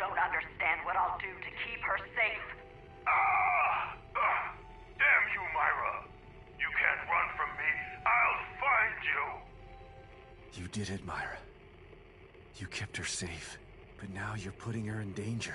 don't understand what I'll do to keep her safe. Ah! Uh, damn you, Myra! You can't run from me. I'll find you! You did it, Myra. You kept her safe, but now you're putting her in danger.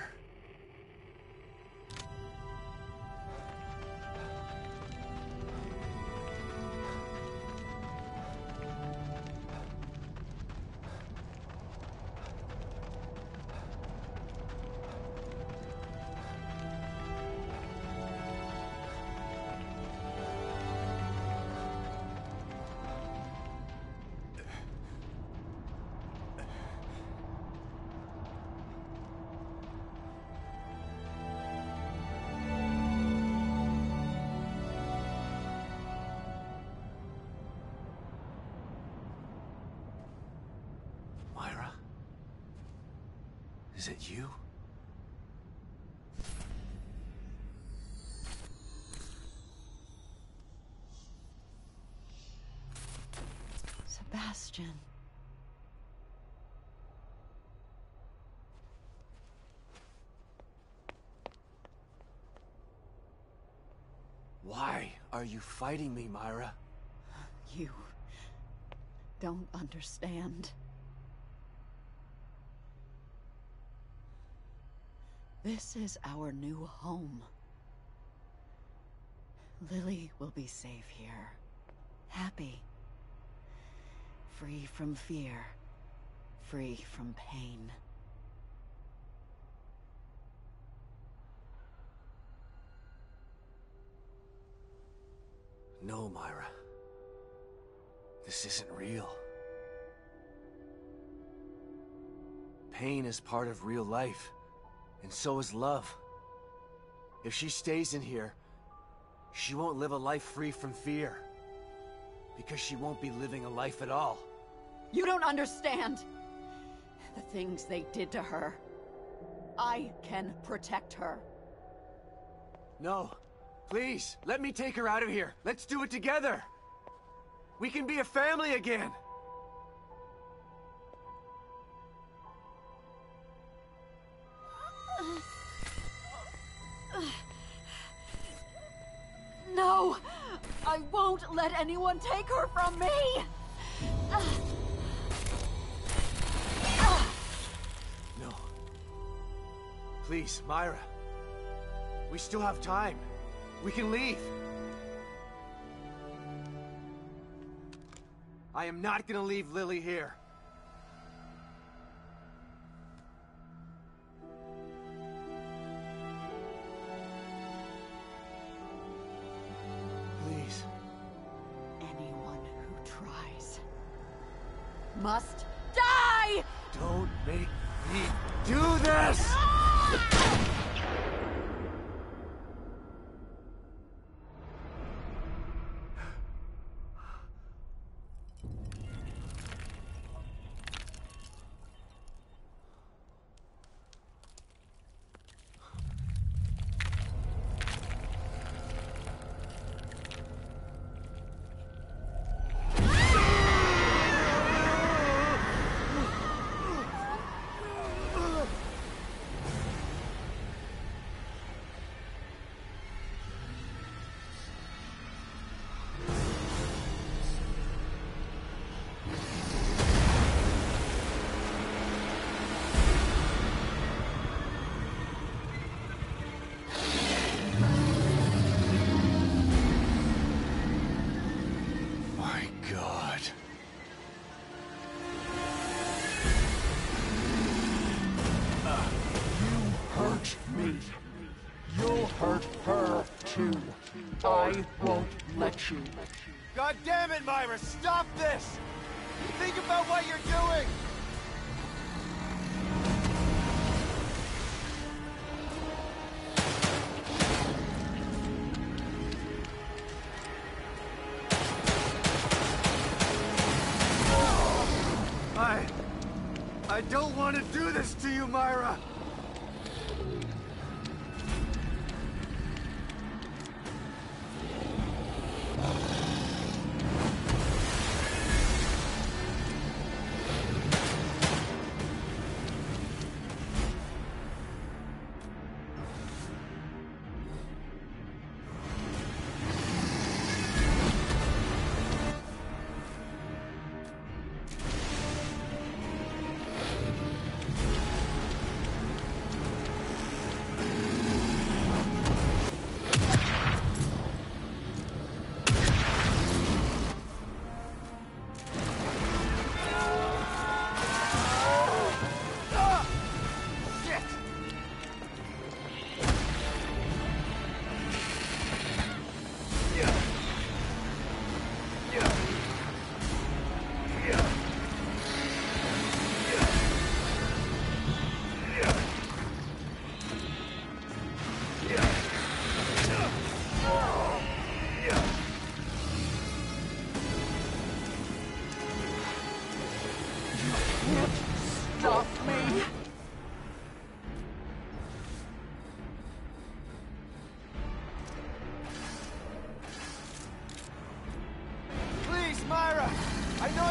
Is it you? Sebastian. Why are you fighting me, Myra? You don't understand. This is our new home. Lily will be safe here. Happy. Free from fear. Free from pain. No, Myra. This isn't real. Pain is part of real life, and so is love. If she stays in here, she won't live a life free from fear. Because she won't be living a life at all. You don't understand! The things they did to her. I can protect her. No. Please, let me take her out of here. Let's do it together. We can be a family again. Anyone take her from me! No. Please, Myra. We still have time. We can leave. I am not gonna leave Lily here. You. God damn it, Myra! Stop this! Think about what you're doing! I... I don't want to do this to you, Myra!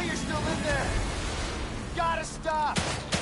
You're still in there! Gotta stop!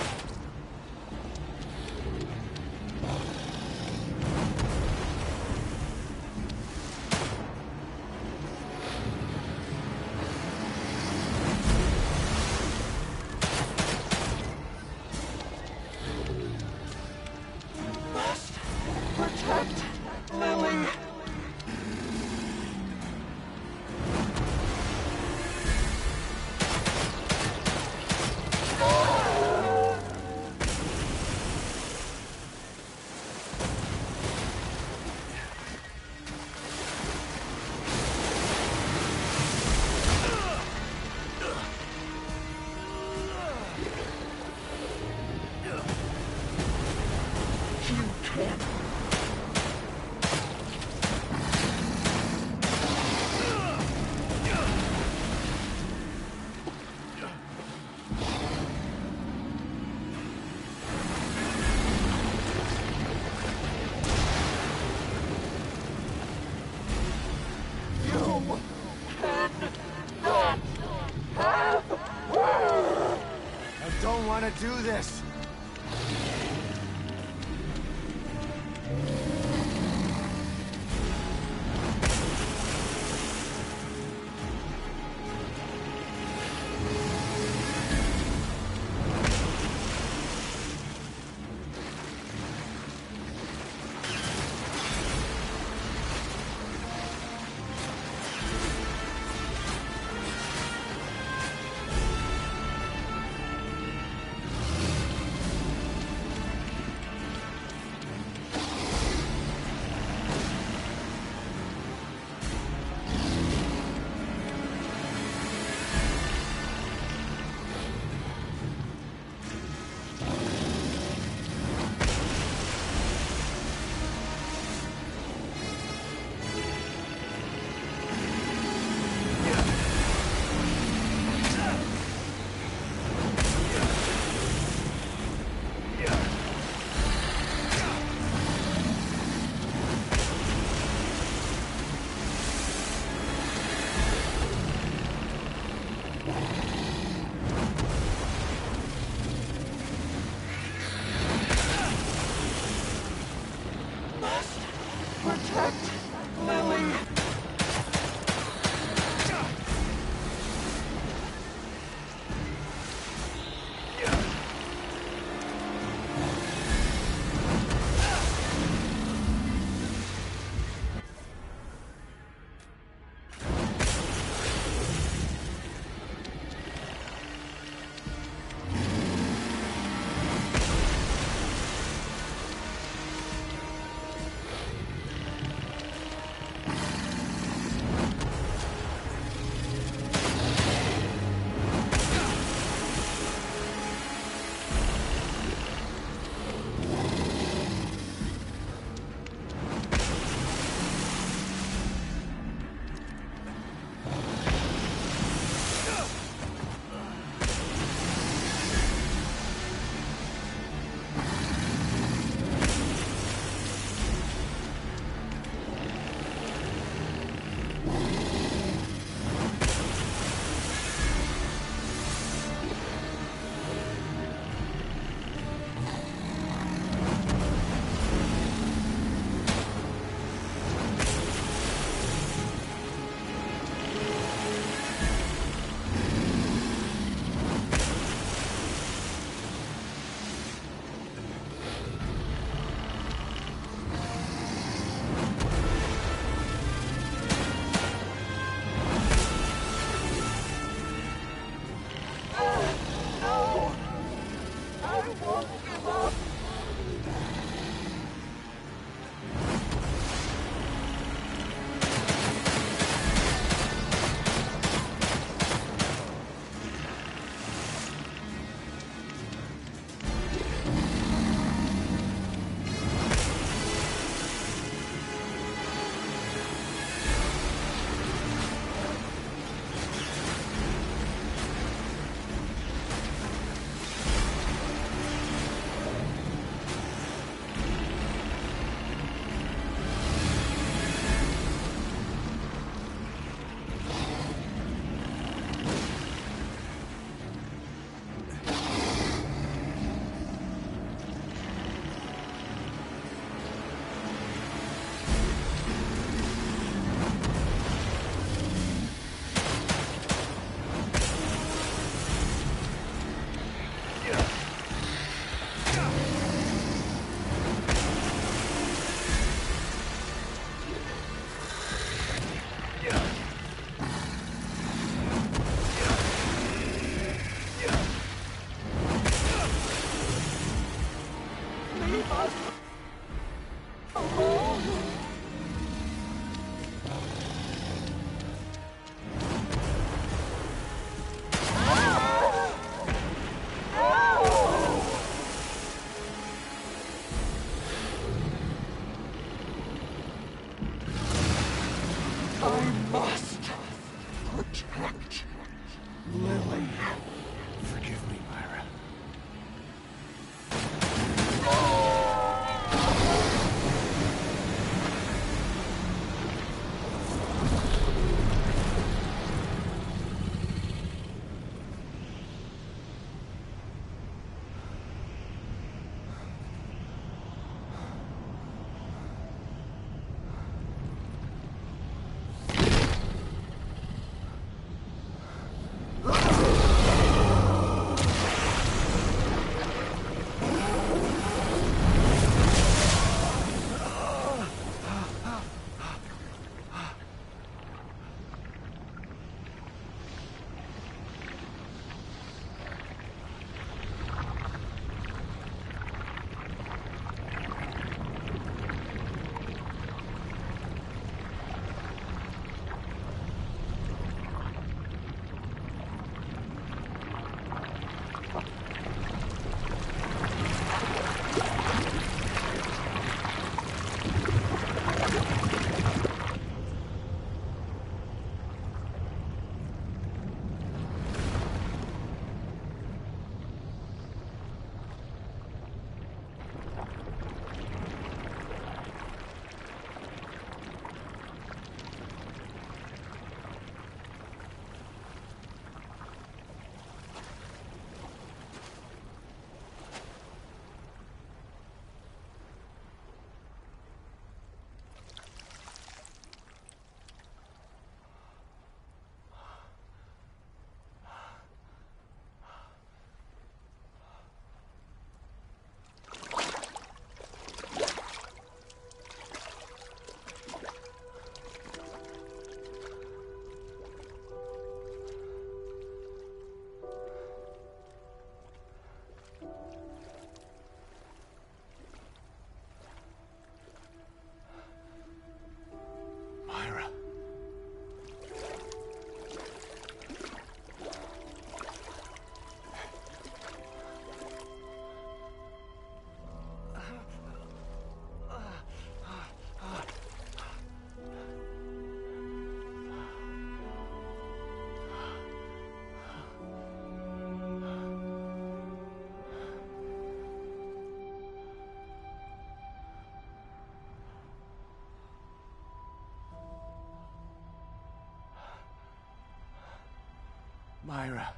Myra.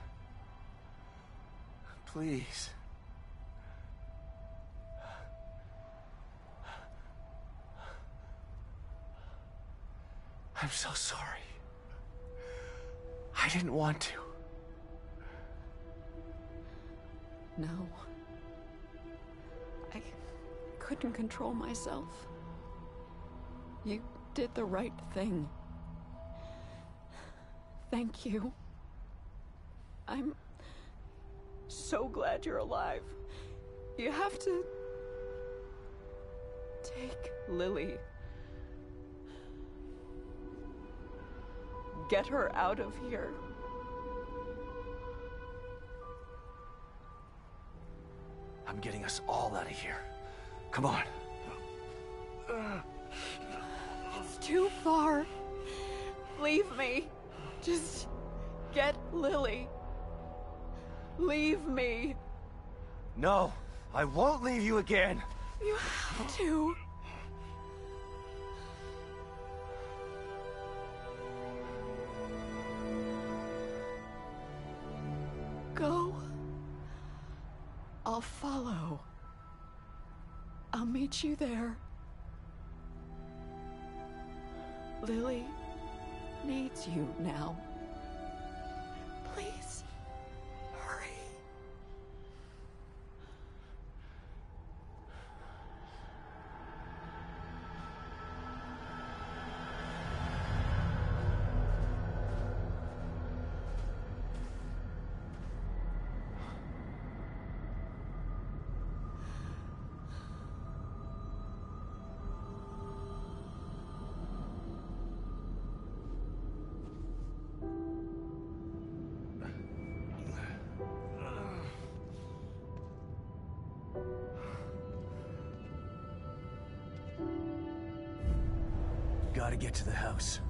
Please. I'm so sorry. I didn't want to. No. I couldn't control myself. You did the right thing. Thank you. I'm so glad you're alive. You have to take Lily. Get her out of here. I'm getting us all out of here. Come on. It's too far. Leave me. Just get Lily. Leave me. No, I won't leave you again. You have to. Go. I'll follow. I'll meet you there. Lily needs you now. Gotta get to the house.